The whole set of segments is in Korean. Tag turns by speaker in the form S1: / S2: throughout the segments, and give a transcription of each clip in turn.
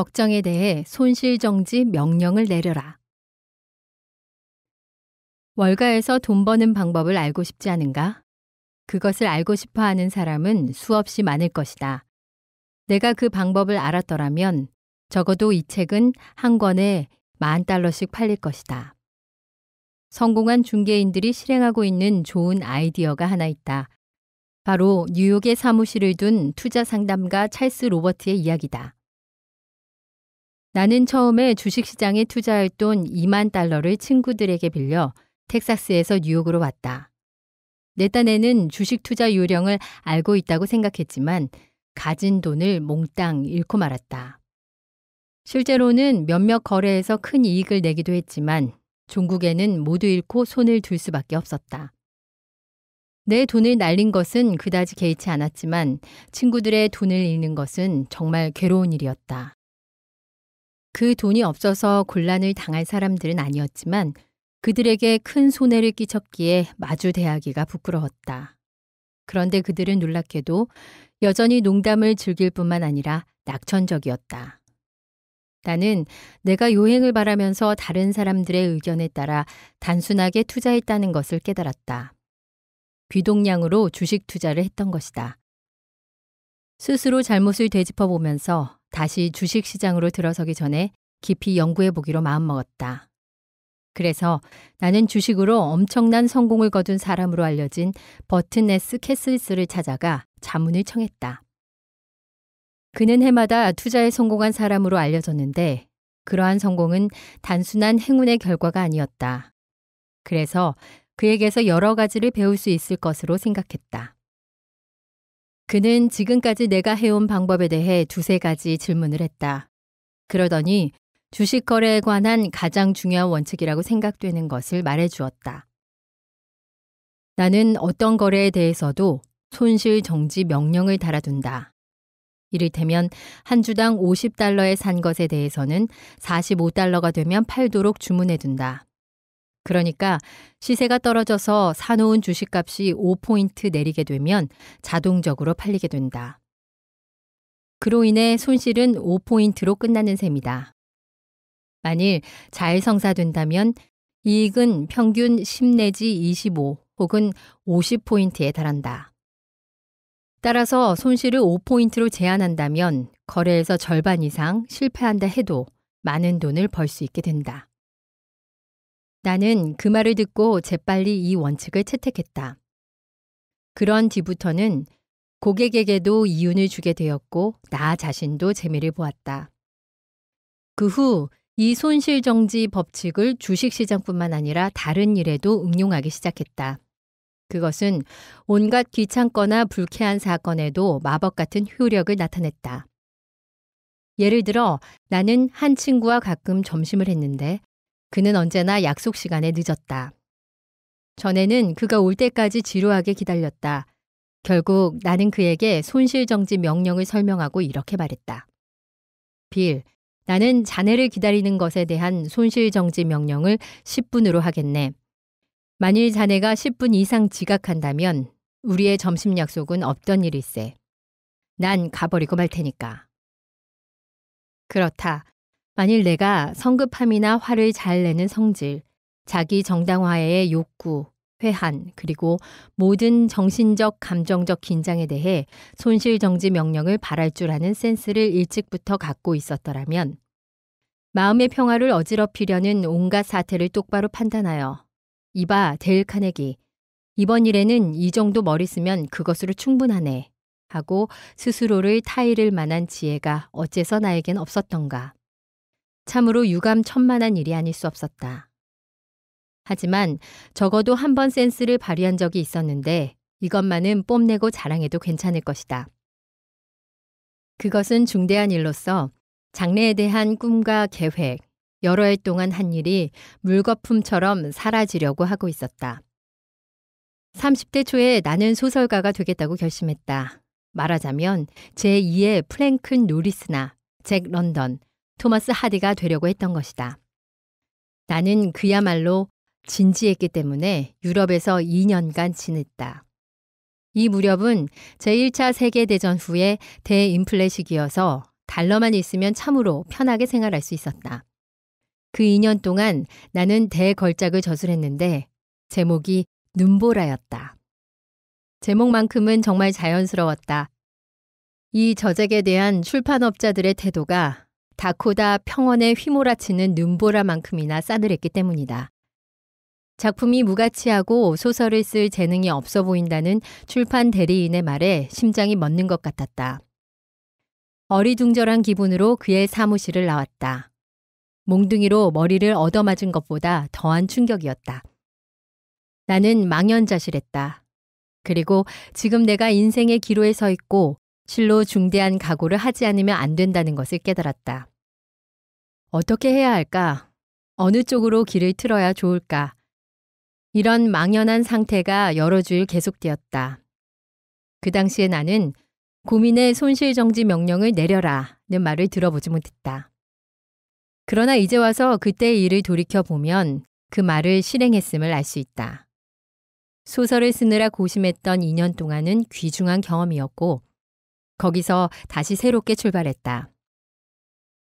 S1: 걱정에 대해 손실정지 명령을 내려라. 월가에서 돈 버는 방법을 알고 싶지 않은가? 그것을 알고 싶어 하는 사람은 수없이 많을 것이다. 내가 그 방법을 알았더라면 적어도 이 책은 한 권에 만 달러씩 팔릴 것이다. 성공한 중개인들이 실행하고 있는 좋은 아이디어가 하나 있다. 바로 뉴욕에 사무실을 둔 투자 상담가 찰스 로버트의 이야기다. 나는 처음에 주식시장에 투자할 돈 2만 달러를 친구들에게 빌려 텍사스에서 뉴욕으로 왔다. 내 딴에는 주식 투자 요령을 알고 있다고 생각했지만 가진 돈을 몽땅 잃고 말았다. 실제로는 몇몇 거래에서 큰 이익을 내기도 했지만 종국에는 모두 잃고 손을 들 수밖에 없었다. 내 돈을 날린 것은 그다지 개의치 않았지만 친구들의 돈을 잃는 것은 정말 괴로운 일이었다. 그 돈이 없어서 곤란을 당할 사람들은 아니었지만 그들에게 큰 손해를 끼쳤기에 마주 대하기가 부끄러웠다. 그런데 그들은 놀랍게도 여전히 농담을 즐길 뿐만 아니라 낙천적이었다. 나는 내가 요행을 바라면서 다른 사람들의 의견에 따라 단순하게 투자했다는 것을 깨달았다. 귀동량으로 주식 투자를 했던 것이다. 스스로 잘못을 되짚어 보면서 다시 주식 시장으로 들어서기 전에 깊이 연구해 보기로 마음먹었다. 그래서 나는 주식으로 엄청난 성공을 거둔 사람으로 알려진 버튼네스 캐슬스를 찾아가 자문을 청했다. 그는 해마다 투자에 성공한 사람으로 알려졌는데 그러한 성공은 단순한 행운의 결과가 아니었다. 그래서 그에게서 여러 가지를 배울 수 있을 것으로 생각했다. 그는 지금까지 내가 해온 방법에 대해 두세 가지 질문을 했다. 그러더니 주식 거래에 관한 가장 중요한 원칙이라고 생각되는 것을 말해 주었다. 나는 어떤 거래에 대해서도 손실 정지 명령을 달아둔다. 이를테면 한 주당 50달러에 산 것에 대해서는 45달러가 되면 팔도록 주문해 둔다. 그러니까 시세가 떨어져서 사놓은 주식값이 5포인트 내리게 되면 자동적으로 팔리게 된다. 그로 인해 손실은 5포인트로 끝나는 셈이다. 만일 잘 성사된다면 이익은 평균 10 내지 25 혹은 50포인트에 달한다. 따라서 손실을 5포인트로 제한한다면 거래에서 절반 이상 실패한다 해도 많은 돈을 벌 수 있게 된다. 나는 그 말을 듣고 재빨리 이 원칙을 채택했다. 그런 뒤부터는 고객에게도 이윤을 주게 되었고 나 자신도 재미를 보았다. 그 후 이 손실 정지 법칙을 주식시장뿐만 아니라 다른 일에도 응용하기 시작했다. 그것은 온갖 귀찮거나 불쾌한 사건에도 마법 같은 효력을 나타냈다. 예를 들어 나는 한 친구와 가끔 점심을 했는데 그는 언제나 약속 시간에 늦었다. 전에는 그가 올 때까지 지루하게 기다렸다. 결국 나는 그에게 손실정지 명령을 설명하고 이렇게 말했다. 빌, 나는 자네를 기다리는 것에 대한 손실정지 명령을 10분으로 하겠네. 만일 자네가 10분 이상 지각한다면 우리의 점심 약속은 없던 일일세. 난 가버리고 말 테니까. 그렇다. 만일 내가 성급함이나 화를 잘 내는 성질, 자기 정당화의 욕구, 회한, 그리고 모든 정신적, 감정적 긴장에 대해 손실정지 명령을 바랄 줄 아는 센스를 일찍부터 갖고 있었더라면 마음의 평화를 어지럽히려는 온갖 사태를 똑바로 판단하여 이봐, 데일 카네기. 이번 일에는 이 정도 머리 쓰면 그것으로 충분하네. 하고 스스로를 타이를 만한 지혜가 어째서 나에겐 없었던가. 참으로 유감천만한 일이 아닐 수 없었다. 하지만 적어도 한 번 센스를 발휘한 적이 있었는데 이것만은 뽐내고 자랑해도 괜찮을 것이다. 그것은 중대한 일로서 장래에 대한 꿈과 계획, 여러 해 동안 한 일이 물거품처럼 사라지려고 하고 있었다. 30대 초에 나는 소설가가 되겠다고 결심했다. 말하자면 제2의 프랭큰 노리스나 잭 런던, 토마스 하디가 되려고 했던 것이다. 나는 그야말로 진지했기 때문에 유럽에서 2년간 지냈다. 이 무렵은 제1차 세계대전 후에 대인플레 시기여서 달러만 있으면 참으로 편하게 생활할 수 있었다. 그 2년 동안 나는 대걸작을 저술했는데 제목이 눈보라였다. 제목만큼은 정말 자연스러웠다. 이 저작에 대한 출판업자들의 태도가 다코다 평원에 휘몰아치는 눈보라만큼이나 싸늘했기 때문이다. 작품이 무가치하고 소설을 쓸 재능이 없어 보인다는 출판 대리인의 말에 심장이 멎는 것 같았다. 어리둥절한 기분으로 그의 사무실을 나왔다. 몽둥이로 머리를 얻어맞은 것보다 더한 충격이었다. 나는 망연자실했다. 그리고 지금 내가 인생의 기로에 서 있고 실로 중대한 각오를 하지 않으면 안 된다는 것을 깨달았다. 어떻게 해야 할까? 어느 쪽으로 길을 틀어야 좋을까? 이런 망연한 상태가 여러 주일 계속되었다. 그 당시에 나는 고민의 손실정지 명령을 내려라는 말을 들어보지 못했다. 그러나 이제 와서 그때의 일을 돌이켜 보면 그 말을 실행했음을 알 수 있다. 소설을 쓰느라 고심했던 2년 동안은 귀중한 경험이었고 거기서 다시 새롭게 출발했다.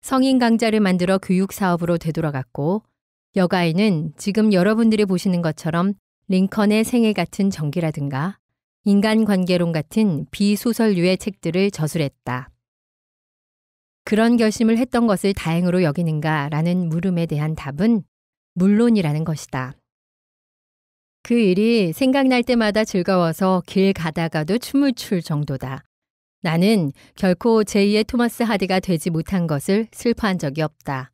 S1: 성인 강좌를 만들어 교육 사업으로 되돌아갔고 여가에는 지금 여러분들이 보시는 것처럼 링컨의 생애 같은 전기라든가 인간관계론 같은 비소설류의 책들을 저술했다. 그런 결심을 했던 것을 다행으로 여기는가 라는 물음에 대한 답은 물론이라는 것이다. 그 일이 생각날 때마다 즐거워서 길 가다가도 춤을 출 정도다. 나는 결코 제2의 토마스 하디가 되지 못한 것을 슬퍼한 적이 없다.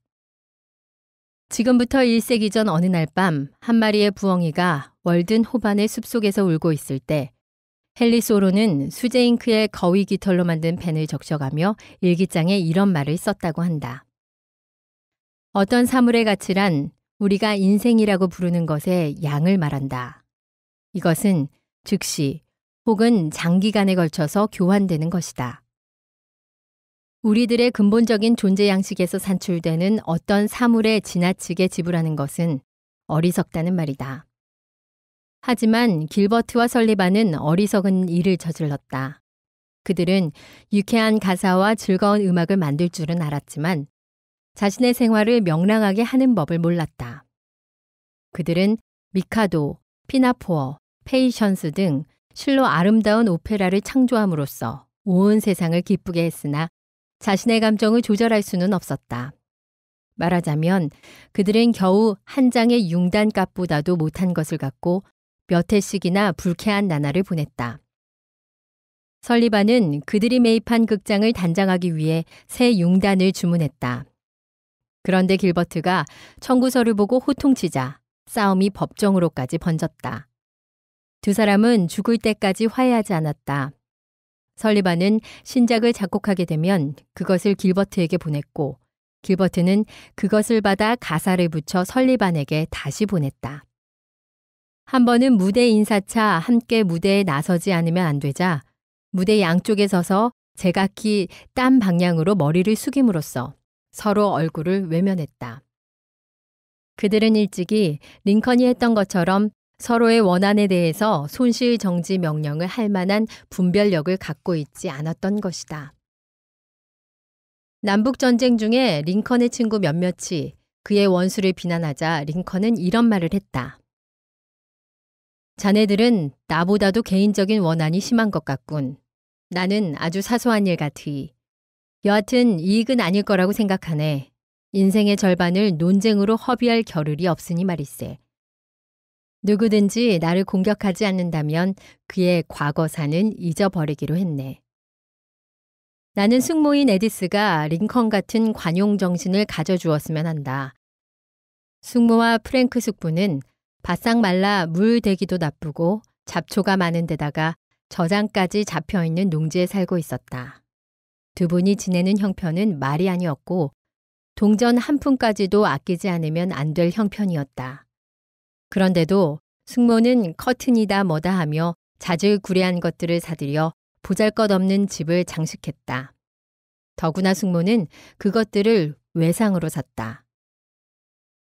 S1: 지금부터 1세기 전 어느 날 밤 한 마리의 부엉이가 월든 호반의 숲속에서 울고 있을 때 헨리 소로는 수제 잉크의 거위 깃털로 만든 펜을 적셔가며 일기장에 이런 말을 썼다고 한다. 어떤 사물의 가치란 우리가 인생이라고 부르는 것의 양을 말한다. 이것은 즉시 혹은 장기간에 걸쳐서 교환되는 것이다. 우리들의 근본적인 존재 양식에서 산출되는 어떤 사물에 지나치게 지불하는 것은 어리석다는 말이다. 하지만 길버트와 설리반은 어리석은 일을 저질렀다. 그들은 유쾌한 가사와 즐거운 음악을 만들 줄은 알았지만 자신의 생활을 명랑하게 하는 법을 몰랐다. 그들은 미카도, 피나포어, 페이션스 등 실로 아름다운 오페라를 창조함으로써 온 세상을 기쁘게 했으나 자신의 감정을 조절할 수는 없었다. 말하자면 그들은 겨우 한 장의 융단 값보다도 못한 것을 갖고 몇 해씩이나 불쾌한 나날을 보냈다. 설리반은 그들이 매입한 극장을 단장하기 위해 새 융단을 주문했다. 그런데 길버트가 청구서를 보고 호통치자 싸움이 법정으로까지 번졌다. 두 사람은 죽을 때까지 화해하지 않았다. 설리반은 신작을 작곡하게 되면 그것을 길버트에게 보냈고 길버트는 그것을 받아 가사를 붙여 설리반에게 다시 보냈다. 한 번은 무대 인사차 함께 무대에 나서지 않으면 안 되자 무대 양쪽에 서서 제각기 딴 방향으로 머리를 숙임으로써 서로 얼굴을 외면했다. 그들은 일찍이 링컨이 했던 것처럼 서로의 원한에 대해서 손실 정지 명령을 할 만한 분별력을 갖고 있지 않았던 것이다. 남북전쟁 중에 링컨의 친구 몇몇이 그의 원수를 비난하자 링컨은 이런 말을 했다. 자네들은 나보다도 개인적인 원한이 심한 것 같군. 나는 아주 사소한 일 같으이. 여하튼 이익은 아닐 거라고 생각하네. 인생의 절반을 논쟁으로 허비할 겨를이 없으니 말일세. 누구든지 나를 공격하지 않는다면 그의 과거사는 잊어버리기로 했네. 나는 숙모인 에디스가 링컨 같은 관용 정신을 가져주었으면 한다. 숙모와 프랭크 숙부는 바싹 말라 물 대기도 나쁘고 잡초가 많은 데다가 저장까지 잡혀 있는 농지에 살고 있었다. 두 분이 지내는 형편은 말이 아니었고 동전 한 푼까지도 아끼지 않으면 안 될 형편이었다. 그런데도 숙모는 커튼이다 뭐다 하며 자질 구레한 것들을 사들여 보잘것없는 집을 장식했다. 더구나 숙모는 그것들을 외상으로 샀다.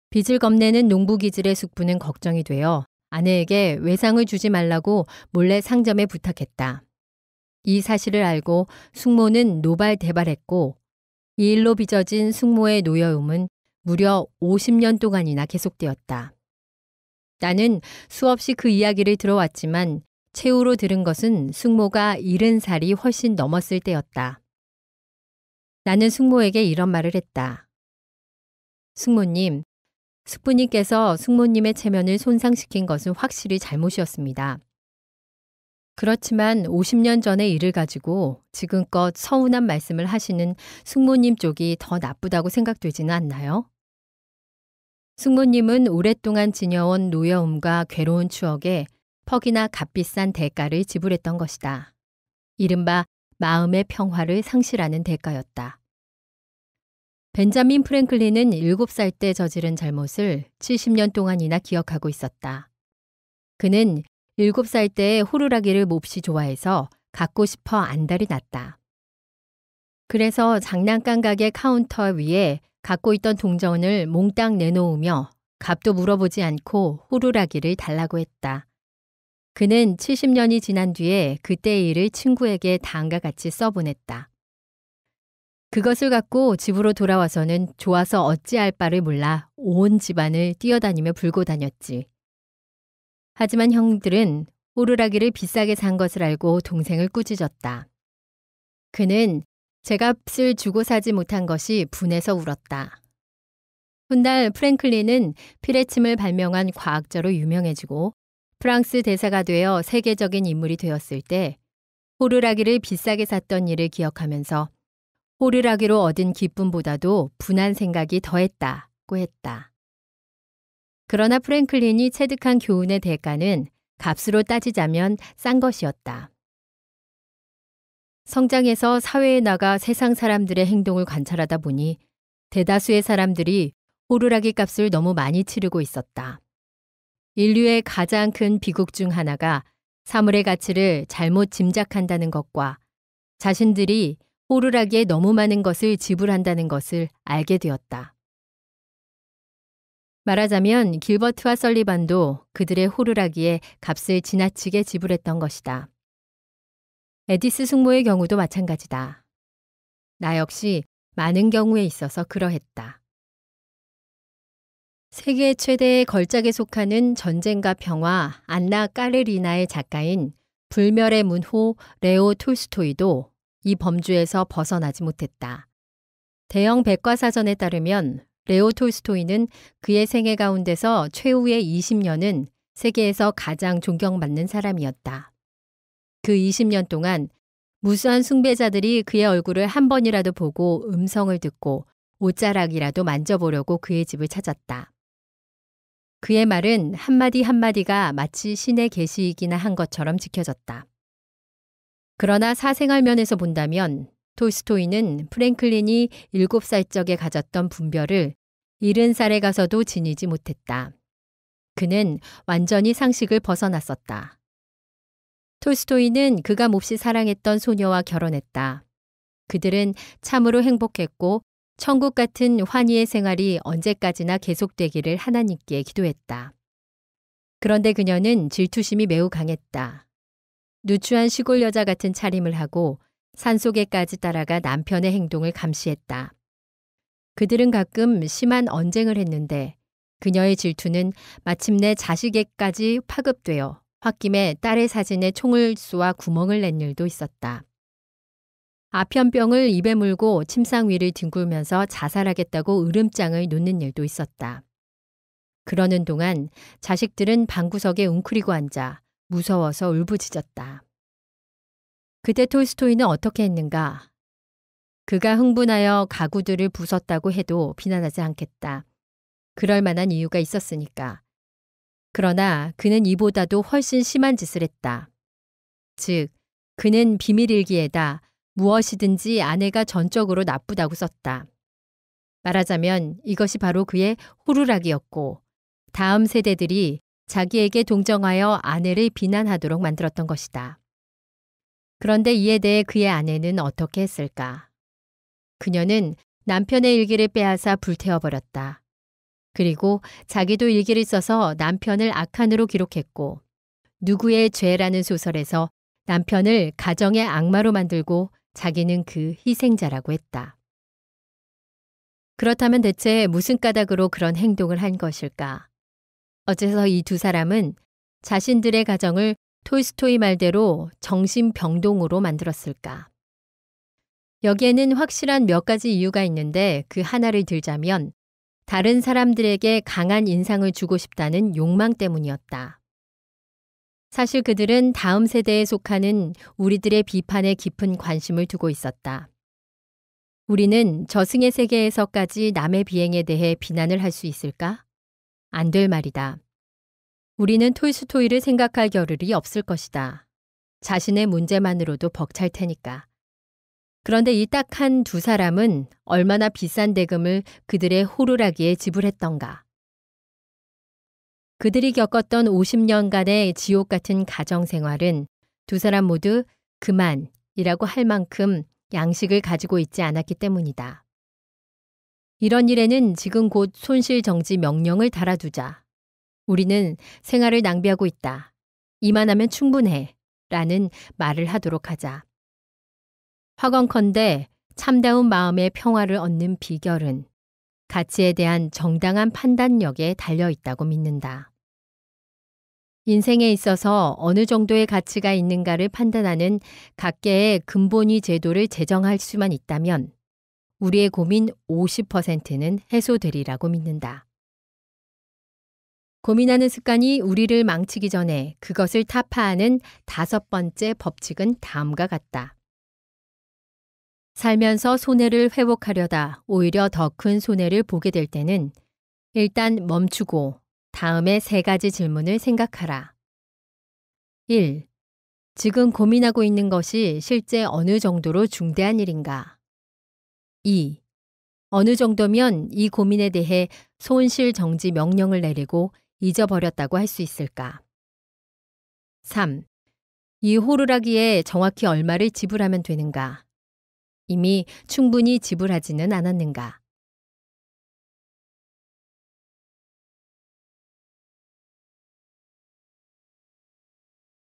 S1: 빚을 겁내는 농부 기질의 숙부는 걱정이 되어 아내에게 외상을 주지 말라고 몰래 상점에 부탁했다. 이 사실을 알고 숙모는 노발대발했고 이 일로 빚어진 숙모의 노여움은 무려 50년 동안이나 계속되었다. 나는 수없이 그 이야기를 들어왔지만 최후로 들은 것은 숙모가 70살이 훨씬 넘었을 때였다. 나는 숙모에게 이런 말을 했다. 숙모님, 숙부님께서 숙모님의 체면을 손상시킨 것은 확실히 잘못이었습니다. 그렇지만 50년 전의 일을 가지고 지금껏 서운한 말씀을 하시는 숙모님 쪽이 더 나쁘다고 생각되지는 않나요? 숙모님은 오랫동안 지녀온 노여움과 괴로운 추억에 퍽이나 값비싼 대가를 지불했던 것이다. 이른바 마음의 평화를 상실하는 대가였다. 벤자민 프랭클린은 7살 때 저지른 잘못을 70년 동안이나 기억하고 있었다. 그는 7살 때에 호루라기를 몹시 좋아해서 갖고 싶어 안달이 났다. 그래서 장난감 가게 카운터 위에 갖고 있던 동전을 몽땅 내놓으며 값도 물어보지 않고 호루라기를 달라고 했다. 그는 70년이 지난 뒤에 그때의 일을 친구에게 다음과 같이 써보냈다. 그것을 갖고 집으로 돌아와서는 좋아서 어찌할 바를 몰라 온 집안을 뛰어다니며 불고 다녔지. 하지만 형들은 호루라기를 비싸게 산 것을 알고 동생을 꾸짖었다. 그는 제값을 주고 사지 못한 것이 분해서 울었다. 훗날 프랭클린은 피레침을 발명한 과학자로 유명해지고 프랑스 대사가 되어 세계적인 인물이 되었을 때 호루라기를 비싸게 샀던 일을 기억하면서 호루라기로 얻은 기쁨보다도 분한 생각이 더했다고 했다. 그러나 프랭클린이 체득한 교훈의 대가는 값으로 따지자면 싼 것이었다. 성장해서 사회에 나가 세상 사람들의 행동을 관찰하다 보니 대다수의 사람들이 호루라기 값을 너무 많이 치르고 있었다. 인류의 가장 큰 비극 중 하나가 사물의 가치를 잘못 짐작한다는 것과 자신들이 호루라기에 너무 많은 것을 지불한다는 것을 알게 되었다. 말하자면 길버트와 설리반도 그들의 호루라기에 값을 지나치게 지불했던 것이다. 에디스 숙모의 경우도 마찬가지다. 나 역시 많은 경우에 있어서 그러했다. 세계 최대의 걸작에 속하는 전쟁과 평화 안나 까르리나의 작가인 불멸의 문호 레오 톨스토이도 이 범주에서 벗어나지 못했다. 대형 백과사전에 따르면 레오 톨스토이는 그의 생애 가운데서 최후의 20년은 세계에서 가장 존경받는 사람이었다. 그 20년 동안 무수한 숭배자들이 그의 얼굴을 한 번이라도 보고 음성을 듣고 옷자락이라도 만져보려고 그의 집을 찾았다. 그의 말은 한마디 한마디가 마치 신의 계시이기나 한 것처럼 지켜졌다. 그러나 사생활 면에서 본다면 톨스토이는 프랭클린이 7살 적에 가졌던 분별을 70살에 가서도 지니지 못했다. 그는 완전히 상식을 벗어났었다. 톨스토이는 그가 몹시 사랑했던 소녀와 결혼했다. 그들은 참으로 행복했고 천국 같은 환희의 생활이 언제까지나 계속되기를 하나님께 기도했다. 그런데 그녀는 질투심이 매우 강했다. 누추한 시골 여자 같은 차림을 하고 산속에까지 따라가 남편의 행동을 감시했다. 그들은 가끔 심한 언쟁을 했는데 그녀의 질투는 마침내 자식에까지 파급되어 홧김에 딸의 사진에 총을 쏘아 구멍을 낸 일도 있었다. 아편병을 입에 물고 침상 위를 뒹굴면서 자살하겠다고 으름장을 놓는 일도 있었다. 그러는 동안 자식들은 방구석에 웅크리고 앉아 무서워서 울부짖었다. 그때 톨스토이는 어떻게 했는가? 그가 흥분하여 가구들을 부쉈다고 해도 비난하지 않겠다. 그럴 만한 이유가 있었으니까. 그러나 그는 이보다도 훨씬 심한 짓을 했다. 즉, 그는 비밀일기에다 무엇이든지 아내가 전적으로 나쁘다고 썼다. 말하자면 이것이 바로 그의 호루라기였고 다음 세대들이 자기에게 동정하여 아내를 비난하도록 만들었던 것이다. 그런데 이에 대해 그의 아내는 어떻게 했을까? 그녀는 남편의 일기를 빼앗아 불태워버렸다. 그리고 자기도 일기를 써서 남편을 악한으로 기록했고 누구의 죄라는 소설에서 남편을 가정의 악마로 만들고 자기는 그 희생자라고 했다. 그렇다면 대체 무슨 까닭으로 그런 행동을 한 것일까? 어째서 이 두 사람은 자신들의 가정을 톨스토이 말대로 정신병동으로 만들었을까? 여기에는 확실한 몇 가지 이유가 있는데 그 하나를 들자면 다른 사람들에게 강한 인상을 주고 싶다는 욕망 때문이었다. 사실 그들은 다음 세대에 속하는 우리들의 비판에 깊은 관심을 두고 있었다. 우리는 저승의 세계에서까지 남의 비행에 대해 비난을 할 수 있을까? 안 될 말이다. 우리는 톨스토이를 생각할 겨를이 없을 것이다. 자신의 문제만으로도 벅찰 테니까. 그런데 이 딱 한 두 사람은 얼마나 비싼 대금을 그들의 호루라기에 지불했던가. 그들이 겪었던 50년간의 지옥 같은 가정 생활은 두 사람 모두 그만이라고 할 만큼 양식을 가지고 있지 않았기 때문이다. 이런 일에는 지금 곧 손실 정지 명령을 달아두자. 우리는 생활을 낭비하고 있다. 이만하면 충분해. 라는 말을 하도록 하자. 화건컨대 참다운 마음의 평화를 얻는 비결은 가치에 대한 정당한 판단력에 달려 있다고 믿는다. 인생에 있어서 어느 정도의 가치가 있는가를 판단하는 각계의 근본위 제도를 제정할 수만 있다면 우리의 고민 50%는 해소되리라고 믿는다. 고민하는 습관이 우리를 망치기 전에 그것을 타파하는 다섯 번째 법칙은 다음과 같다. 살면서 손해를 회복하려다 오히려 더 큰 손해를 보게 될 때는 일단 멈추고 다음에 세 가지 질문을 생각하라. 1. 지금 고민하고 있는 것이 실제 어느 정도로 중대한 일인가? 2. 어느 정도면 이 고민에 대해 손실 정지 명령을 내리고 잊어버렸다고 할 수 있을까? 3. 이 호루라기에 정확히 얼마를 지불하면 되는가? 이미 충분히 지불하지는 않았는가?